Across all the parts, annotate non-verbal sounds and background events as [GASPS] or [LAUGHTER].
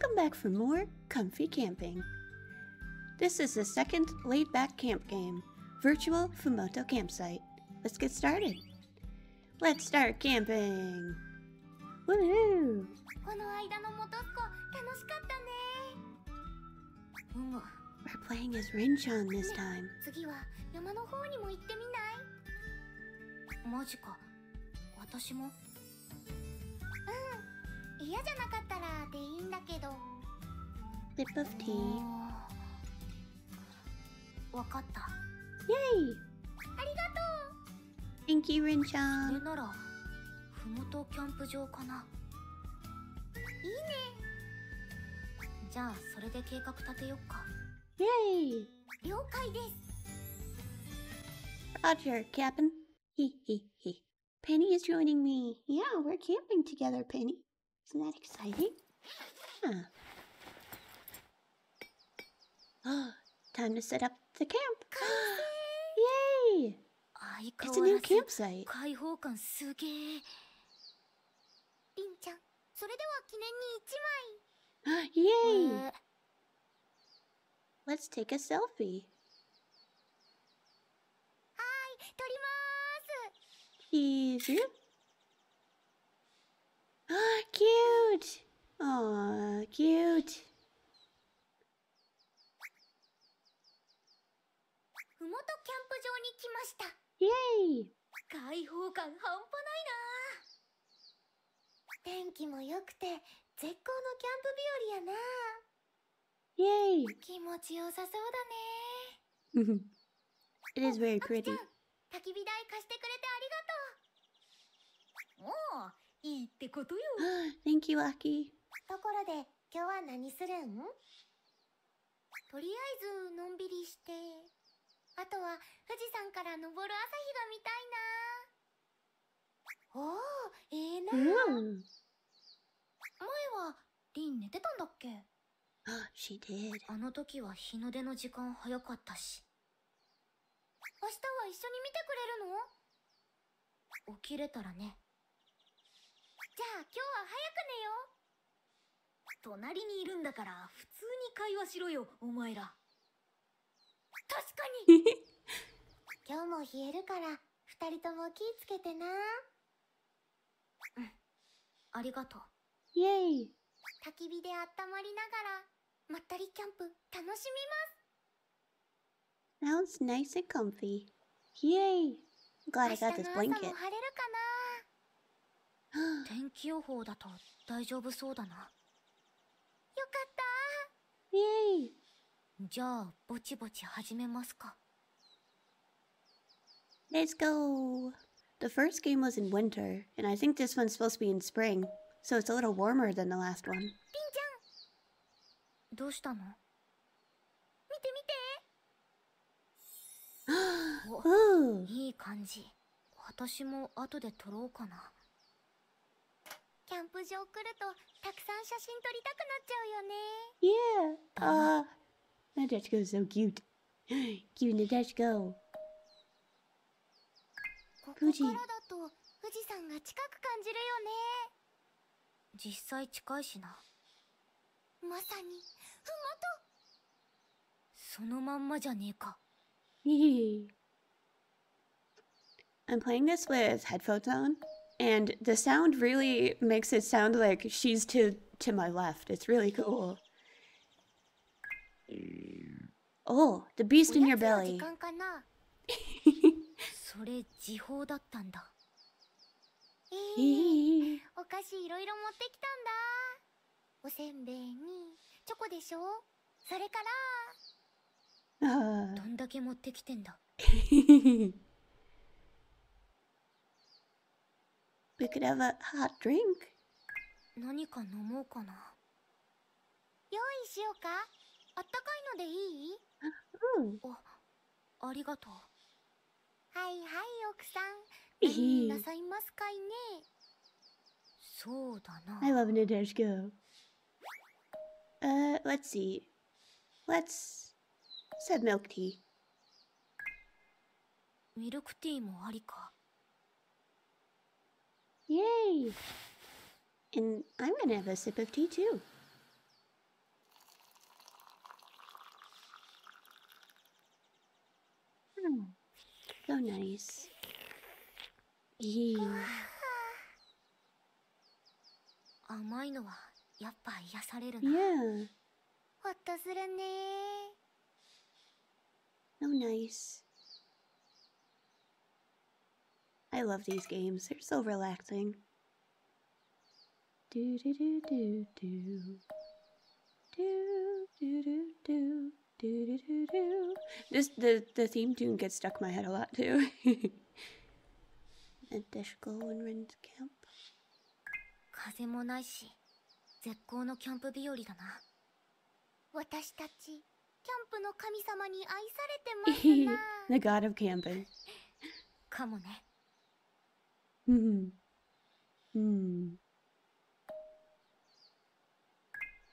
Welcome back for more Comfy Camping. This is the second laid back camp game, Virtual Fumoto Campsite. Let's get started. Let's start camping! Woohoo! we are playing as Rinchan this time. 嫌じゃなかったらでいいんだけど Sip of tea わかった Yay! ありがとう Thank you, Rin ちゃんそれならふもとキャンプ場かないいねじゃあそれで計画立てよっかイェイ了解です Roger, Captain. Hee hee hee. Penny is joining me. Yeah, we're camping together, Penny. Isn't that exciting? Huh. Oh, time to set up the camp. [GASPS] Yay! Ah, it's a new campsite. [GASPS] Yay! let uh, Let's take a selfie. はい、撮ります。Cheese. Ah, cute. Ah, cute. ふもとキャンプ場に来ましたイエーイ開放感半端ないな天気も良くて絶好のキャンプ日和やなイエーイ気持ちよさそうだね [LAUGHS] It is very pretty 焚き火台貸してくれいいってことよ。Thank you, Aki. ところで、今日は何するんとりあえず、のんびりして。あとは、富士山から登る朝日が見たいな。おお、ええー、な、うん、前は、リン寝てたんだっけあ、しであの時は日の出の時間早かったし。明日は一緒に見てくれるの起きれたらね。じゃあ今日は早く寝よう隣にいるんだから普通に会話しろよお前ら確かに [LAUGHS] 今日も冷えるから二人とも気ぃつけてなうんありがとうイエイ焚き火であったまりながらまったりキャンプ楽しみます That was nice and comfy. Yay! I'm glad I got this blanket. 天気予報だと大丈夫そうだなよかったイエイじゃあぼちぼち始めますか Let's go! The first game was in winter, and I think this one's supposed to be in spring, so it's a little warmer than the last one. ピンちゃんどうしたの見て見ておいい感じ。私も後で撮ろうかな。キャンプ場来るとたくさん写真撮りたくなっちゃうよね。実際近いしな。まさに、ふもとそのまんまじゃねえか。I'm playing this with h e a d p h o n e and the sound really makes it sound like she's to to my left. It's really cool. Oh, the beast in your belly. [LAUGHS] [LAUGHS] [LAUGHS] We could have a hot drink. 何か飲もうかな。用意しようか。あったかいのでいい？うん。あ、ありがとう。はいはい奥さん。何なさいますかいね。そうだな。I love it. Let's go. Uh, let's see. Let's set milk tea. ミルクティーもありか。Yay! And I'm gonna have a sip of tea too. Hmm. So nice. Yay. 甘いのはやっぱ癒されるな。Yeah. [SIGHS] ほっとするね。So nice. I love these games. They're so relaxing. Do do do do do. Do do do do. Do, do, do, do. This the the theme tune gets stuck in my head a lot too. At [LAUGHS] Deshko and rent camp. [LAUGHS] The God of Camping. [LAUGHS] かもね。うん。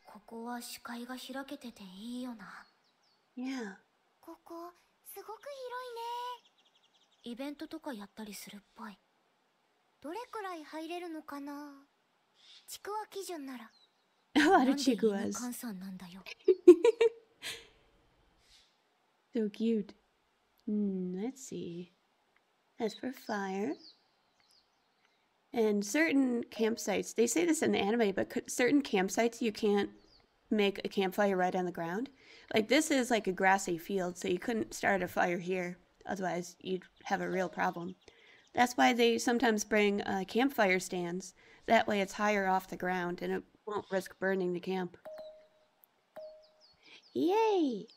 ここは視界が開けてていいよな。Yeah. ここ、すごく広いね。イベントとかやったりするっぽい。どれくらい入れるのかなちくわ基準なら。あるち t of chikuas. so cute. Mm, let's see. As for f l y e and certain campsites they say this in the anime but certain campsites you can't make a campfire right on the ground like this is like a grassy field so you couldn't start a fire here otherwise you'd have a real problem that's why they sometimes bring uh, campfire stands that way it's higher off the ground and it won't risk burning the camp yay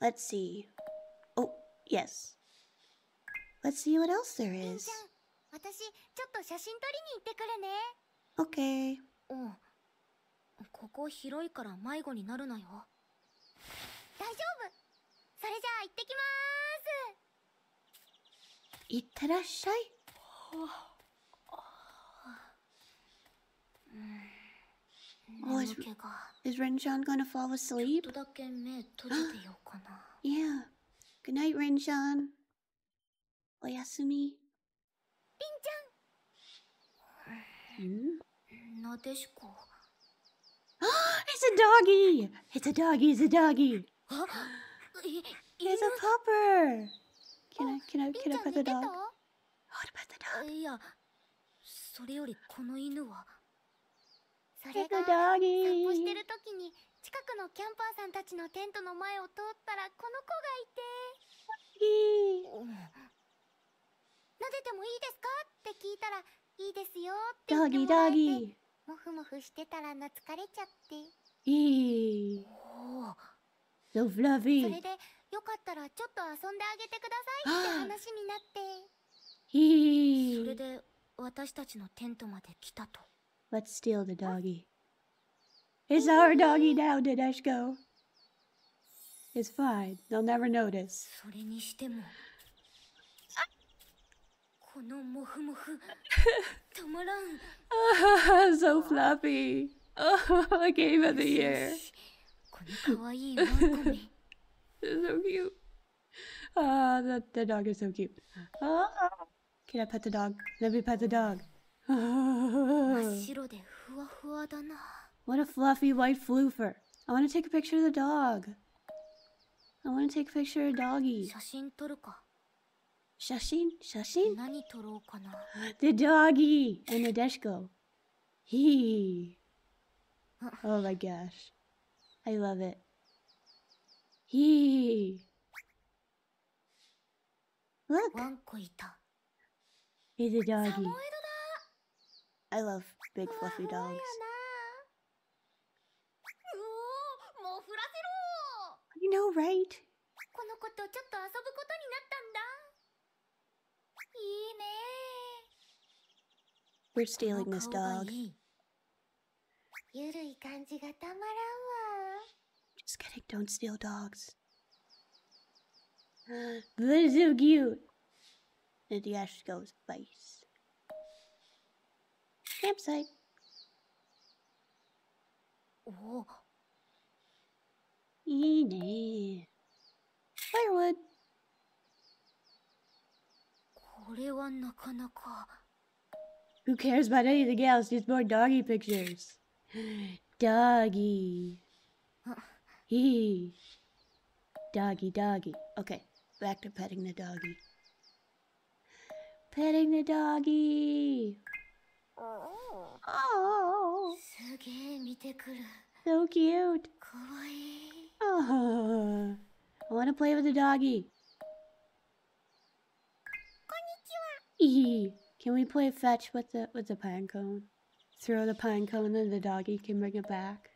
let's see oh yes let's see what else there is 私、ちょっと写真撮りに行ってくるね。オッケー。うん。ここ広いから迷子になるなよ。大丈夫それじゃあ行ってきまーす行ってらっしゃい。おい is, is Renjan gonna fall asleep? yeah. Good night, Renjan. おやすみ。Hmm? Nadeshko. it's a doggy! It's a doggy, it's a doggy. Huh? It's a pupper! Can I, can I, can I pet the dog? How to pet the dog? Yeah. それよりこの犬はそれが散歩してる時に近くのキャンパーさんたちのテントの前を通ったらこの子がいていい撫でてもいいですかって聞いたらいいですよって言ってもらえてギモフモフしてたら懐かれちゃっていいラビーそれでよかったらちょっと遊んであげてくださいって話になっていいそれで私たちのテントまで来たと Let's steal the doggy It's our doggy now, d i e s h k o It's fine, they'll never notice それにしても [LAUGHS] [LAUGHS] so fluffy. Oh, game of the year. [LAUGHS] so cute. Ah, oh, that the dog is so cute. Oh, can I pet the dog? Let me pet the dog. [SIGHS] What a fluffy white floofer. I want to take a picture of the dog. I want to take a picture of doggy. Shashin? Shashin? The doggy and the He. Oh my gosh. I love it. He. Look. He's a doggy. I love big fluffy dogs. You know, right? We're stealing this oh, dog. Just kidding, don't steal dogs. Uh, that is so cute. And the ash goes vice. Campsite. Oh. Eeny. Firewood. Who cares about anything else? Just more doggy pictures. [GASPS] Doggy. Uh. Hee. doggy, doggy. Okay, back to petting the doggy. Petting the doggy. Oh. So cute. Oh. I want to play with the doggy. [LAUGHS] Can we play fetch with the with the pine cone? Throw the pine cone and the doggy can bring it back.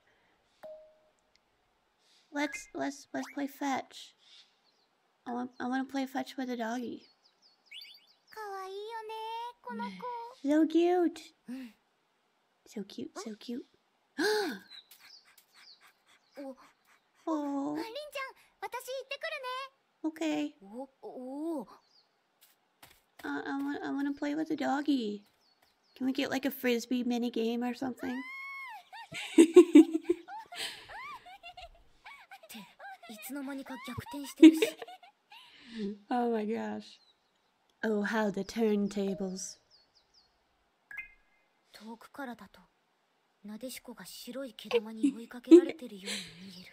Let's let's let's play fetch. I want I want to play fetch with the doggy. so cute. So cute. So cute. [GASPS] [GASPS] oh. oh. Okay. Oh, oh, I want. I want to play with the doggy. Can we get like a frisbee mini game or something? [LAUGHS] oh my gosh. Oh, how the turntables. [LAUGHS]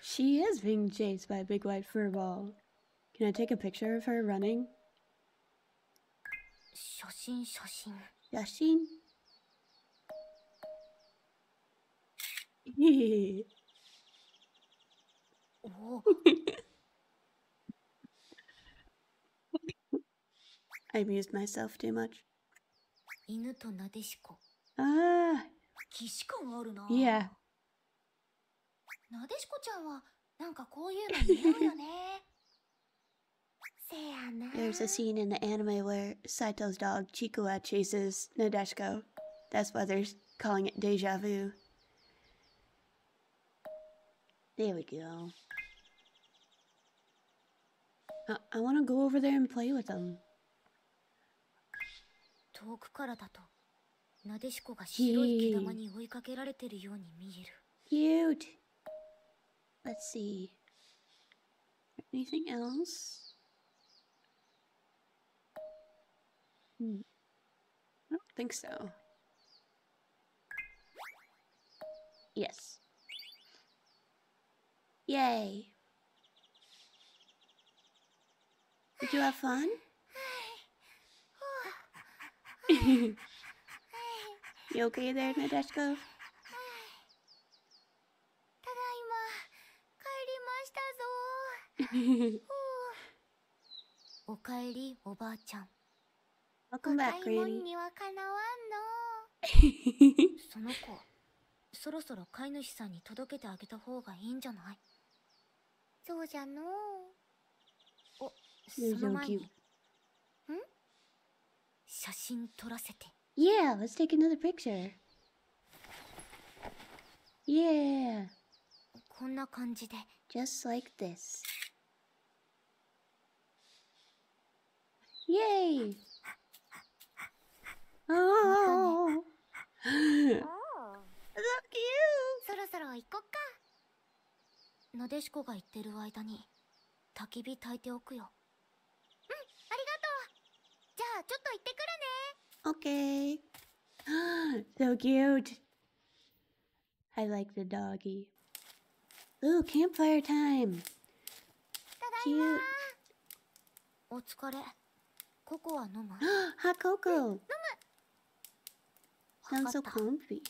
She is being chased by a big white fur ball. Can I take a picture of her running? 写真写真写真ええお [LAUGHS] I amused myself too much 犬となでしこああ既視感あるな Yeah なでしこちゃんはなんかこういうの似合うよね There's a scene in the anime where Saito's dog Chikuwa chases Nadeshiko. That's why they're calling it deja vu. There we go. I, I want to go over there and play with them. Yay. Cute. Let's see. Anything else? Hmm. I don't think so. Yes. Yay. Did you have fun? [LAUGHS] you okay there, Nadeshko? Okaeri, [LAUGHS] [LAUGHS] Oba-chan. Welcome back, Granny. にはかなわんの。その子、そろそろ飼い主さんに届けてあげた方がいいんじゃないそうじゃのお、その前に。ん写真撮らせて。Yeah, [LAUGHS] let's take another picture. Yeah. Just like this. Yay! でしこが言ってる間に焚き火焚いておくようんありがとうじゃあちょっと行ってくるね OK so cute I like the doggy Ooh campfire time ただいまお疲れココア飲む Hot cocoa 飲む Sounds so comfy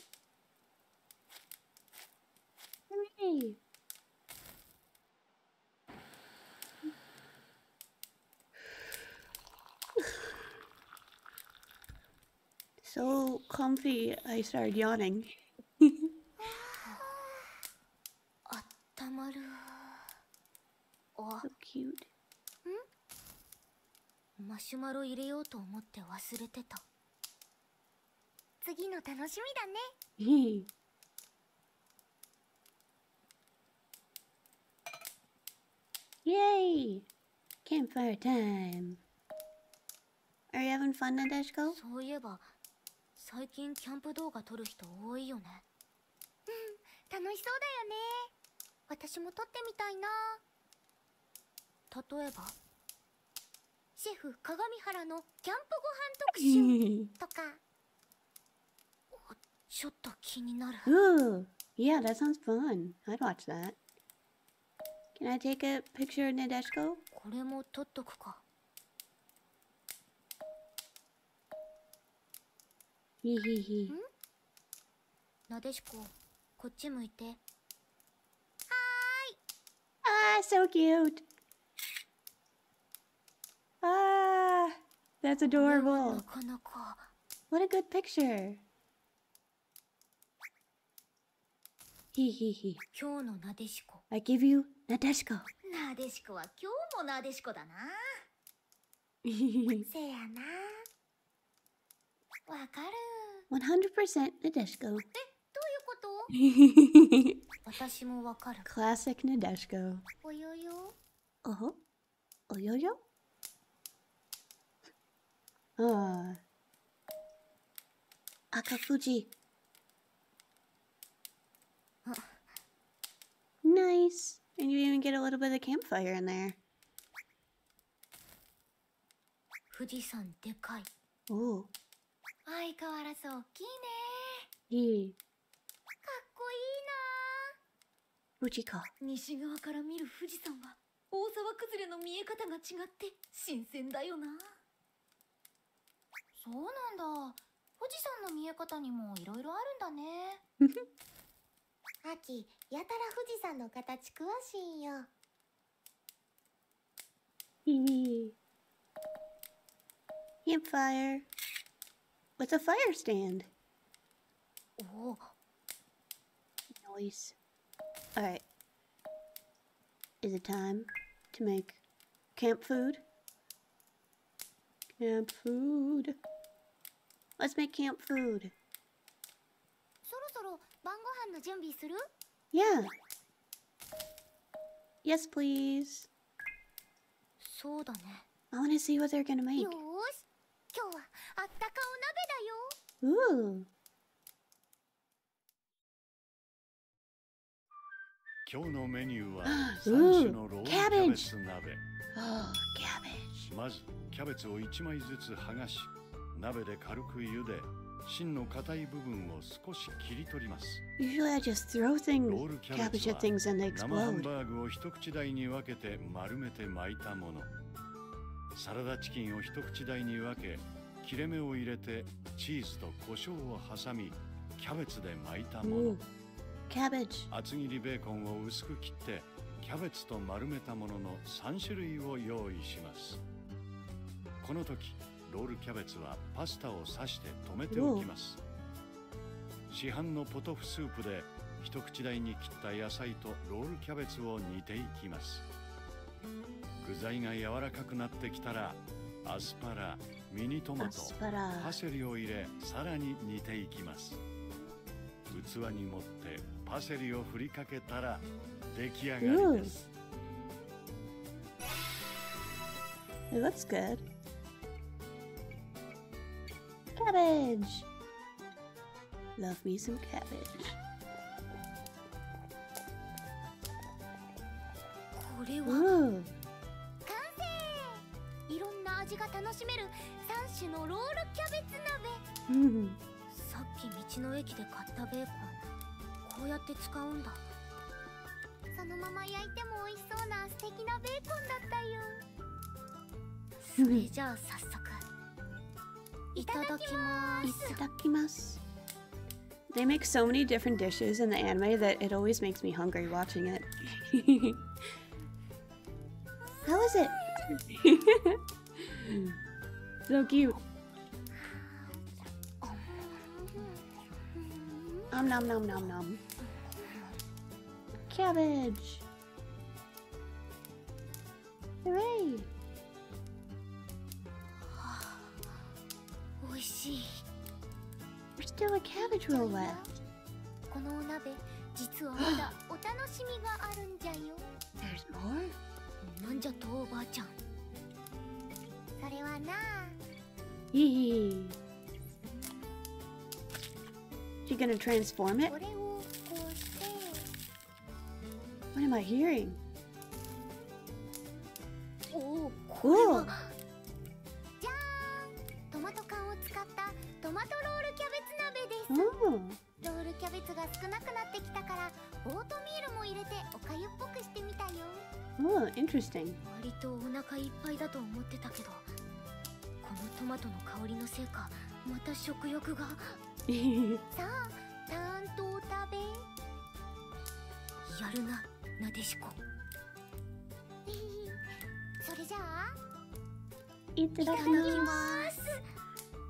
Hey so comfy, I started yawning. [LAUGHS] so cute. マシュマロ入れようと思って忘れてた次の楽しみだね hmm? [LAUGHS] Yay! Campfire time! Are you having fun, Nadeshko? そういえば最近キャンプ動画撮る人多いよねうん楽しそうだよね私も撮ってみたいな例えばシェフ鏡原のキャンプご飯特集とかちょっと気になる Ooh, yeah, that sounds fun. I'd watch that. Can I take a picture of Nadeshko? これも撮っとくかひひひなでしここっち向いてはーいあー so cute あー that's adorable なかな what a good picture ひひひ今日のなでしこ I give you なでしこなでしこは今日もなでしこだな [LAUGHS] せやな100 percent Nadeshko. yo. [LAUGHS] 私もわかる。Classic ah. Akafuji. Nice. And you even get a little bit of campfire in there. Fuji-san, dekai. 富士山でかい。おお。相変わらず大きいねいいかっこいいなうちか西側から見る富士山は大沢崩れの見え方が違って新鮮だよなそうなんだ富士山の見え方にもいろいろあるんだね [LAUGHS] 秋やたら富士山の形詳しいよいいい a m い f i r e What's a fire stand? Whoa. Noise. Alright. Is it time to make camp food? Camp food. Let's make camp food. Yeah. Yes, please. I want to see what they're going to make. 今日はあったかお鍋だよう今日のメニューは3種のロールキャベツ鍋ああキャベツまずキャベツを1枚ずつ剥がし鍋で軽く茹で芯の硬い部分を少し切り取ります。Usually I just throw things, cabbage a 生ハンバーグを一口大に分けて丸めて巻いたもの。サラダチキンを一口大に分け切れ目を入れてチーズと胡椒を挟みキャベツで巻いたものキャベツ厚切りベーコンを薄く切ってキャベツと丸めたものの3種類を用意しますこの時ロールキャベツはパスタを刺して止めておきます市販のポトフスープで一口大に切った野菜とロールキャベツを煮ていきます具材が柔らかくなってきたらアスパラミニトマトパセリを入れさらに煮ていきます器に盛ってパセリを振りかけたら出来上がりです、Ooh. That's good. Cabbage. Love me some cabbage. これは、楽しめる三種のロールキャベツ鍋さっき道の駅で買ったベーコンこうやって使うんだそのまま焼いても美味しそうな素敵なベーコンだったよそれじゃあ早速いただきますいただきます They make so many different dishes in the anime that it always makes me hungry watching it. [LAUGHS] How is it? [LAUGHS] so cute. Om nom nom nom nom. Cabbage. Hooray. There's still a cabbage roll left. There's more? それはないい gonna transform it? What am I hearing? Oh, cool! トマトロールキャベツ鍋です、ロールキャベツが少なくなってきたからオートミールも入れておかゆっぽくしてみたようん、interesting 割とお腹いっぱいだと思ってたけどのトマトの香りのせいかまた食欲が [LAUGHS]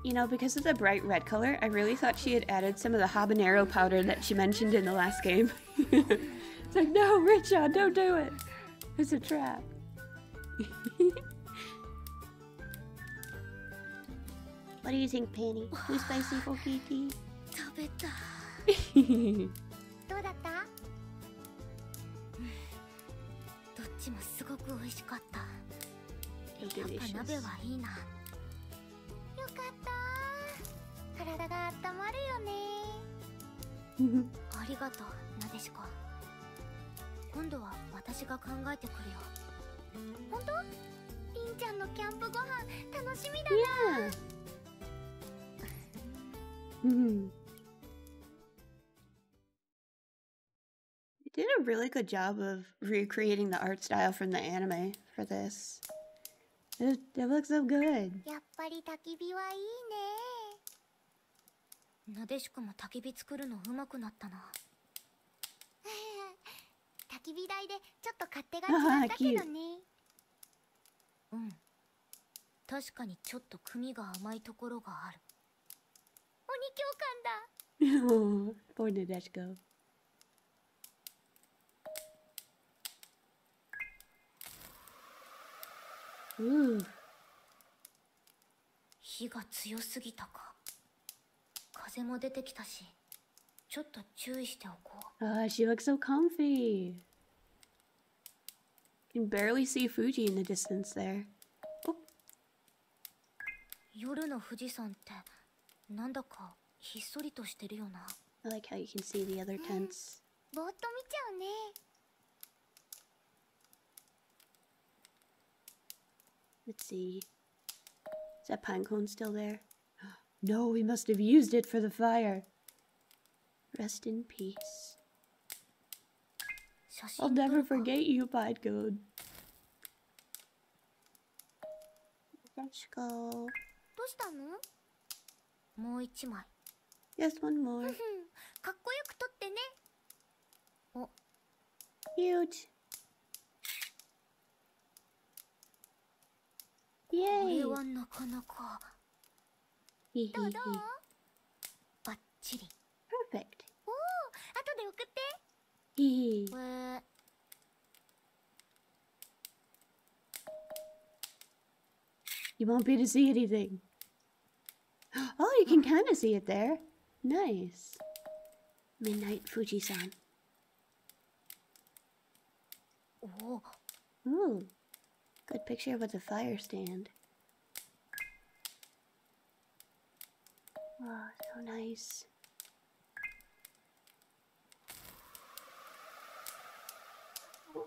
You know, because of the bright red color, I really thought she had added some of the habanero powder that she mentioned in the last game. [LAUGHS] it's like, no, Richa, don't do it. It's a trap. [LAUGHS] What do you think, Penny? Too spicy for Kitty? [SIGHS] 食べた。どうだったどっちもすごく美味しかった。やっぱ鍋はいいな。よかった。体が温まるよね。ありがとう、なでしこ。今度は私が考えてくるよ。本当りんちゃんのキャンプご飯楽しみだな。Yeah. Mm-hmm. It did a really good job of recreating the art style from the anime for this. It, it looks so good. やっぱり焚き火はいいね。なでしこも焚き火作るの上手くなったな。焚き火台でちょっと勝手が違ったけどね。うん。確かにちょっと組が甘いところがある。 간다. Born let go. Ooh. 火が強すぎたか。風も出てきたし、ちょっと注意しておこう。Ah, she looks so comfy. You can barely see Fuji in the distance there. Oh. 夜の富士山って。I like how you can see the other tents. Let's see. Is that pinecone still there? [GASPS] No, we must have used it for the fire. Rest in peace. I'll never forget you, pinecone. Let's go. どうしたのもう一枚。Yes, one more. かっこよく撮ってね。お。Huge. イエーイ。これはなかなか。どうどうバッチリ。Perfect. おお、後で送って。ヒヒ。えー You won't be able to see anything. you can kind of see it there. Nice. Midnight Fuji-san. Oh. Ooh. Good picture with the fire stand. Oh, so nice. Oh.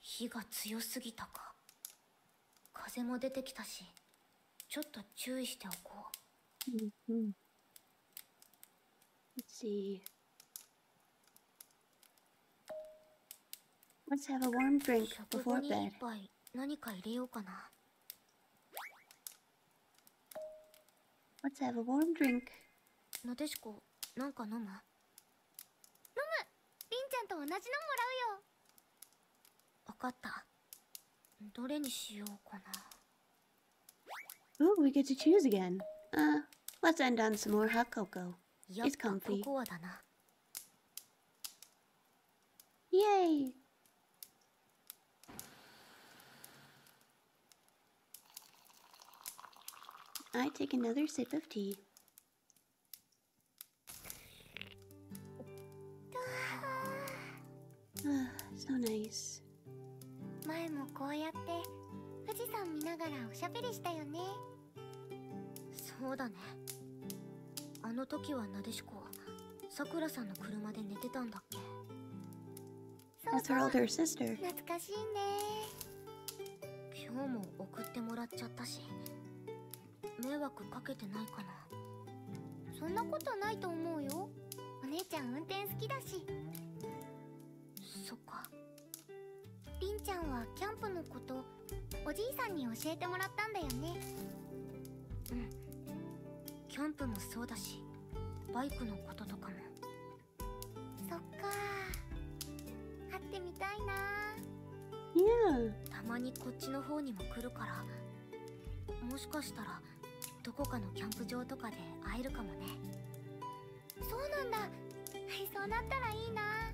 火が強すぎたか風も出てきたしちょっと注意しておこううんうん Let's have a warm drink before bed 何か入れようかな Let's have a warm drink なでしこなんか飲む飲むりんちゃんと同じのもらうよわかったどれにしようかな Ooh, we get to choose again. Uh, let's end on some more hot cocoa. It's comfy. Yay! I take another sip of tea. [SIGHS] Ah, so nice. 富士山見ながらおしゃべりしたよねそうだねあの時はなでしこはさくらさんの車で寝てたんだっけ t h a 懐かしいね今日も送ってもらっちゃったし迷惑かけてないかなそんなことないと思うよお姉ちゃん運転好きだしそっかりんちゃんはキャンおじいさんに教えてもらったんだよねうんキャンプもそうだしバイクのこととかもそっか会ってみたいな y たまにこっちの方にも来るからもしかしたらどこかのキャンプ場とかで会えるかもねそうなんだそうなったらいいな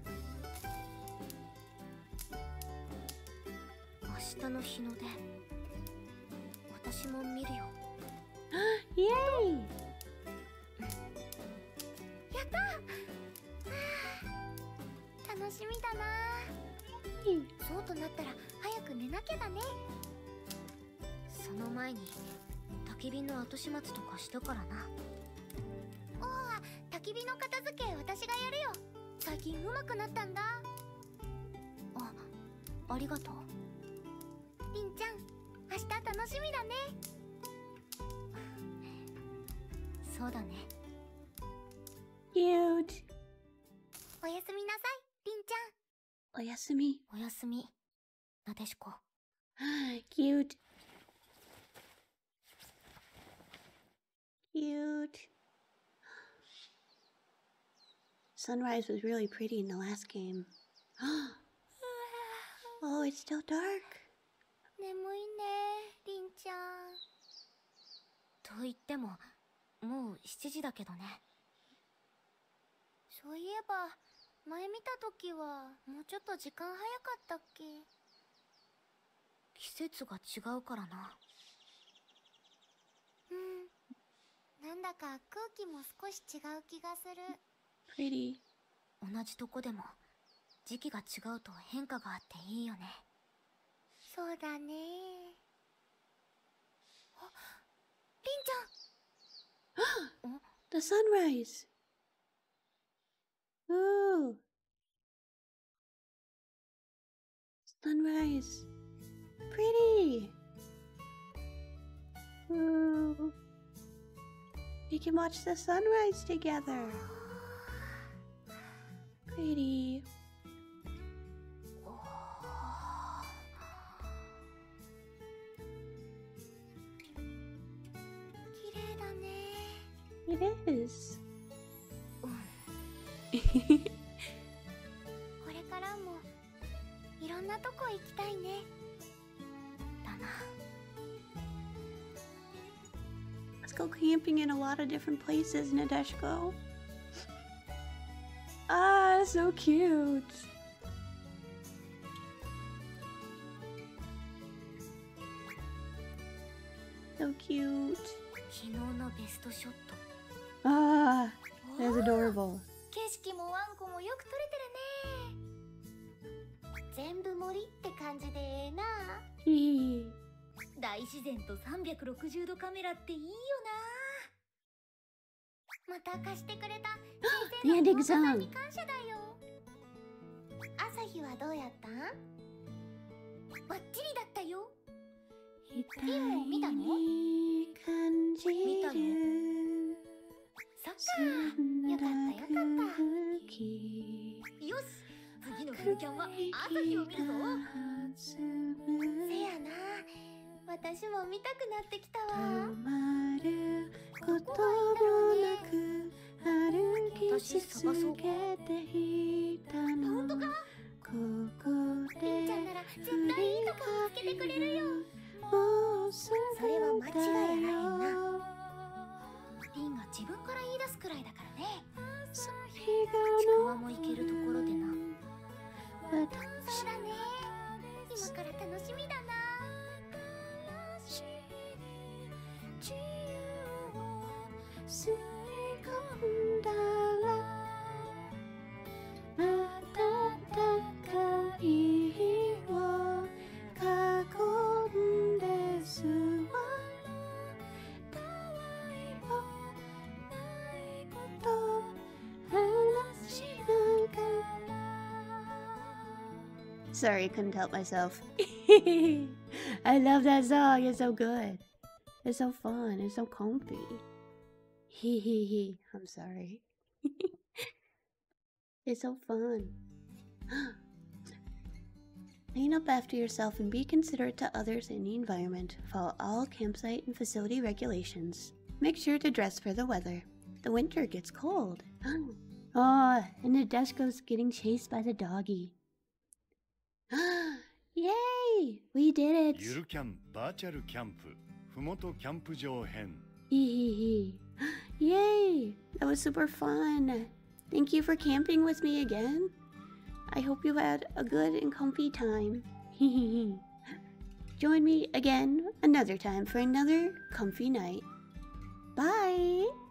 日の日の出私も見るよイエーイやった、楽しみだなそうとなったら早く寝なきゃだねその前に焚き火の後始末とかしたからなおは焚き火の片付け私がやるよ最近うまくなったんだあありがとう明日楽しみだねそうだね Cute おやすみなさいりんちゃんおやすみおやすみなでしこはい Cute Cute Sunrise was really pretty in the last game. oh, it's still dark. 眠いねりんちゃんと言ってももう7時だけどねそういえば前見た時はもうちょっと時間早かったっけ季節が違うからなうんなんだか空気も少し違う気がするフェリー。同じとこでも時期が違うと変化があっていいよねそうだねあリンちゃん [GASPS] The sunrise! Ooh! Sunrise! Pretty! Ooh! We can watch the sunrise together! [GASPS] Pretty! Yes. us [LAUGHS] [LAUGHS] go camping in a lot of different places, Nadeshko. ah, so cute. So cute. 昨日のベストショット。ああ、that's adorable。景色もワンコもよく撮れてるね。全部森って感じでな。大自然と360度カメラっていいよな。また貸してくれた先生のおさ感謝だよ。朝日はどうやったバッチリだったよ。フィルムを見たの見たのそっかよかったよかったよし次のフルキャンは朝日を見るぞせやな私も見たくなってきたわこともなく歩き続けていたの本当かここでちゃんなら絶対いいとこ見つけてくれるよそれは間違いないな自分から言い出すくらいだからねそれがも行けるところでなそうだね今から楽しみだな自由を sorry, I couldn't help myself. [LAUGHS] I love that song. It's so good. It's so fun. It's so comfy. Hee hee hee. I'm sorry. [LAUGHS] it's so fun. [GASPS] Clean up after yourself and be considerate to others in the environment. Follow all campsite and facility regulations. Make sure to dress for the weather. The winter gets cold. oh, [GASPS] and the desk goes getting chased by the doggy. [GASPS] Yay! We did it! ゆるキャンバーチャルキャンプふもとキャンプ場編 [GASPS] Yay! That was super fun! Thank you for camping with me again. I hope you had a good and comfy time. [LAUGHS] Join me again another time for another comfy night. Bye!